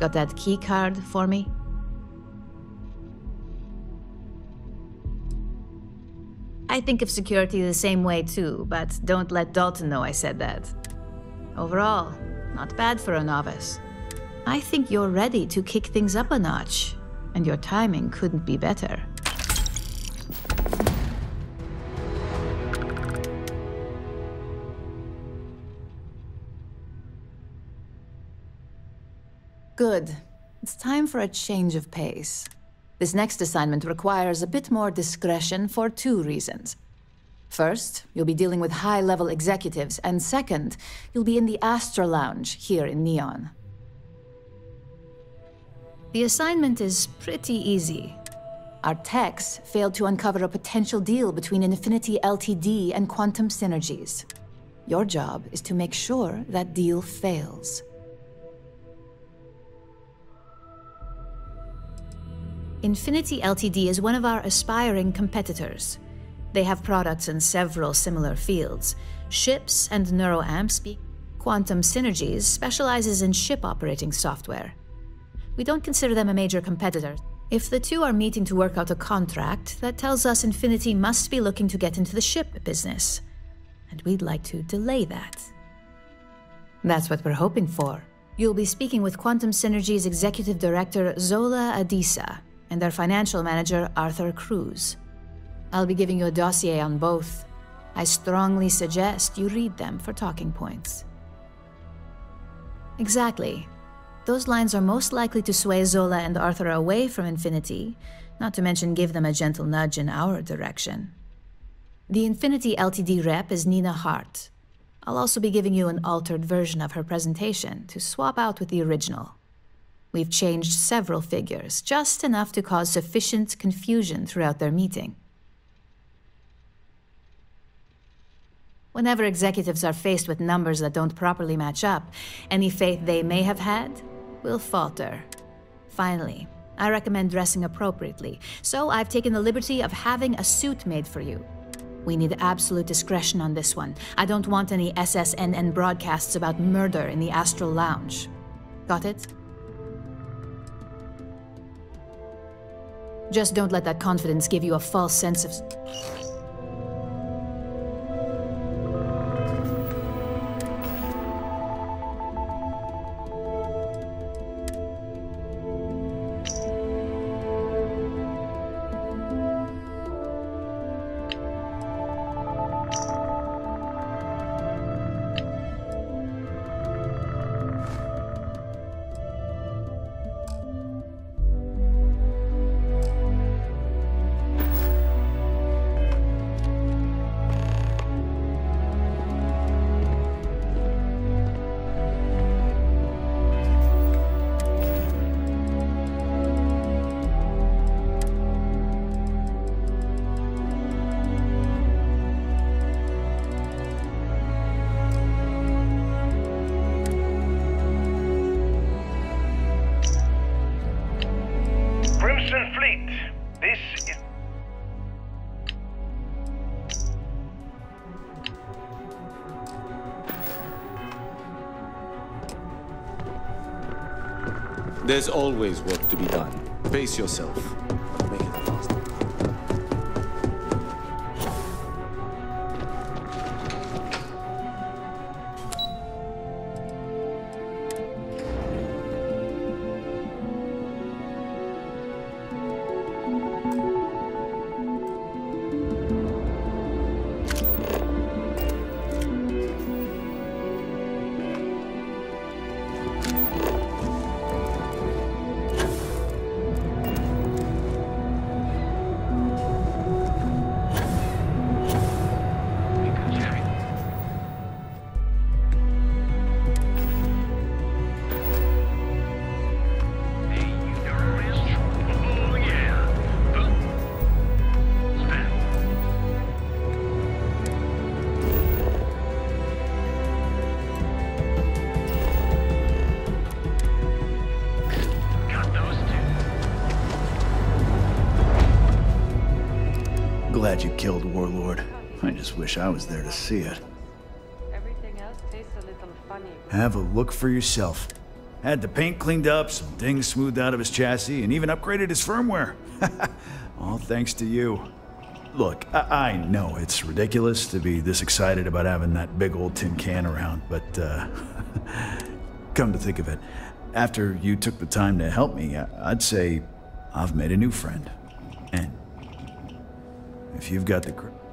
Got that key card for me? I think of security the same way too, but don't let Dalton know I said that. Overall, not bad for a novice. I think you're ready to kick things up a notch, and your timing couldn't be better. Good. It's time for a change of pace. This next assignment requires a bit more discretion for two reasons. First, you'll be dealing with high-level executives, and second, you'll be in the Astral Lounge here in Neon. The assignment is pretty easy. Our techs failed to uncover a potential deal between Infinity LTD and Quantum Synergies. Your job is to make sure that deal fails. Infinity Ltd is one of our aspiring competitors. They have products in several similar fields ships and neuroamps. Quantum Synergies specializes in ship operating software. We don't consider them a major competitor. If the two are meeting to work out a contract, that tells us Infinity must be looking to get into the ship business. And we'd like to delay that. That's what we're hoping for. You'll be speaking with Quantum Synergy's executive director, Zola Adisa, and their financial manager, Arthur Cruz. I'll be giving you a dossier on both. I strongly suggest you read them for talking points. Exactly. Those lines are most likely to sway Zola and Arthur away from Infinity, not to mention give them a gentle nudge in our direction. The Infinity LTD rep is Nina Hart. I'll also be giving you an altered version of her presentation to swap out with the original. We've changed several figures, just enough to cause sufficient confusion throughout their meeting. Whenever executives are faced with numbers that don't properly match up, any faith they may have had will falter. Finally, I recommend dressing appropriately, so I've taken the liberty of having a suit made for you. We need absolute discretion on this one. I don't want any SSNN broadcasts about murder in the Astral Lounge. Got it? Just don't let that confidence give you a false sense of... There's always work to be done. Pace yourself. Glad you killed Warlord. I just wish I was there to see it. Everything else tastes a little funny. Have a look for yourself. Had the paint cleaned up, some things smoothed out of his chassis, and even upgraded his firmware. All thanks to you. Look, I, I know it's ridiculous to be this excited about having that big old tin can around, but uh, come to think of it, after you took the time to help me, I- I'd say I've made a new friend. And if you've got the.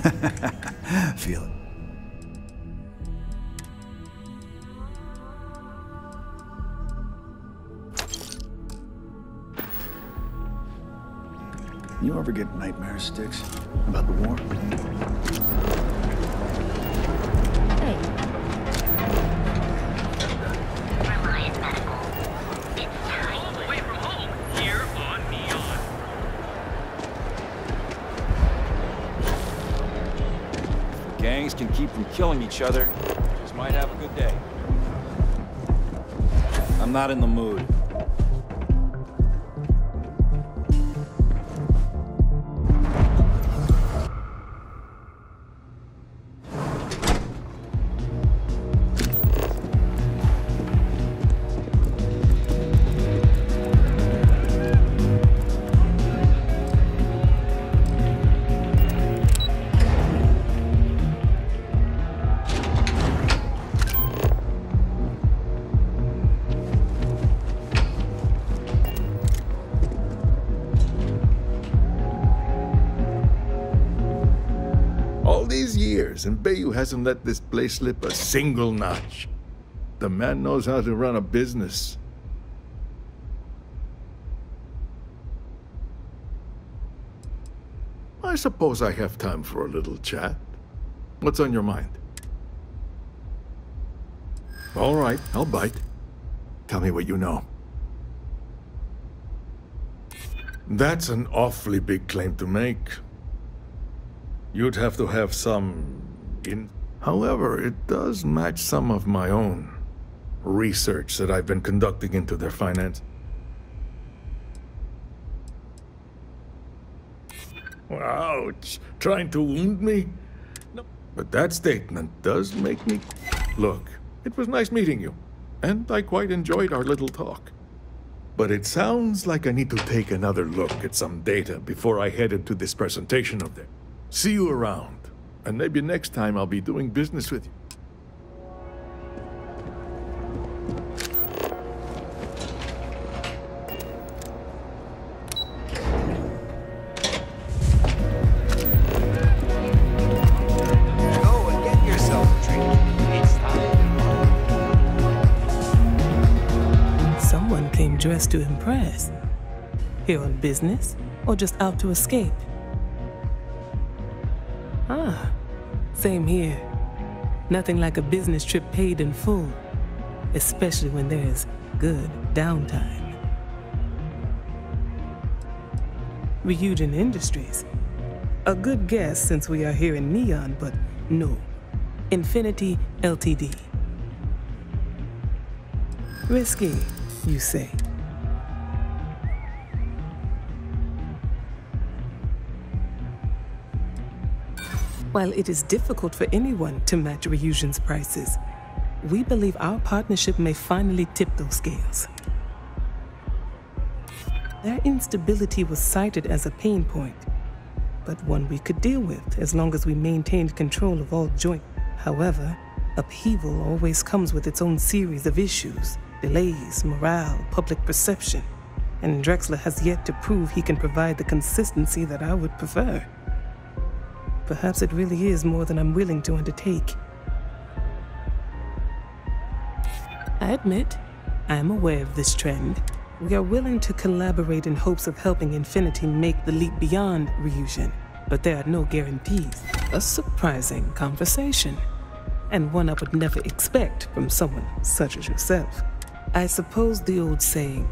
Feel it. You ever get nightmare Sticks? About the war? Killing each other. Just might have a good day. I'm not in the mood. Years, and Bayu hasn't let this place slip a single notch. The man knows how to run a business. I suppose I have time for a little chat. What's on your mind? All right, I'll bite. Tell me what you know. That's an awfully big claim to make. You'd have to have some in. However, it does match some of my own research that I've been conducting into their finance. Ouch! Trying to wound me? No. But that statement does make me. Look, it was nice meeting you, and I quite enjoyed our little talk. But it sounds like I need to take another look at some data before I head into this presentation of theirs. See you around, and maybe next time I'll be doing business with you. Someone came dressed to impress. Here on business or just out to escape? Same here. Nothing like a business trip paid in full, especially when there's good downtime. Ryujin Industries. A good guess since we are here in Neon, but no. Infinity Ltd. Risky, you say? While it is difficult for anyone to match Ryujin's prices, we believe our partnership may finally tip those scales. Their instability was cited as a pain point, but one we could deal with as long as we maintained control of all joint. However, upheaval always comes with its own series of issues delays, morale, public perception, and Drexler has yet to prove he can provide the consistency that I would prefer. Perhaps it really is more than I'm willing to undertake. I admit, I am aware of this trend. We are willing to collaborate in hopes of helping Infinity make the leap beyond Ryujin, but there are no guarantees. A surprising conversation, and one I would never expect from someone such as yourself. I suppose the old saying,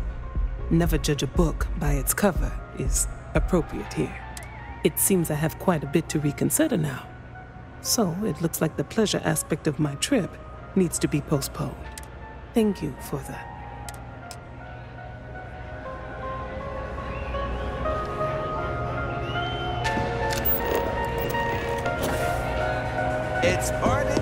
never judge a book by its cover, is appropriate here. It seems I have quite a bit to reconsider now. So it looks like the pleasure aspect of my trip needs to be postponed. Thank you for that. It's party